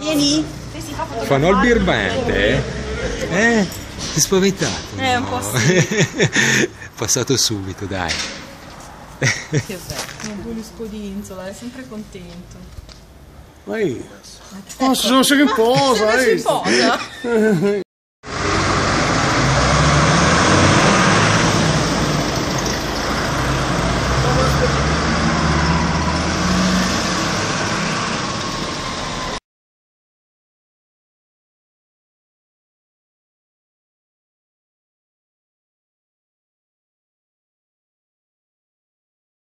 Vieni. Fanno il birbante? Eh? eh Ti spaventato? Eh, un po' sì. Passato subito, dai. Che bello. Un buon scodinzola, è sempre contento. Ehi, oh, sono che posa, Si posa.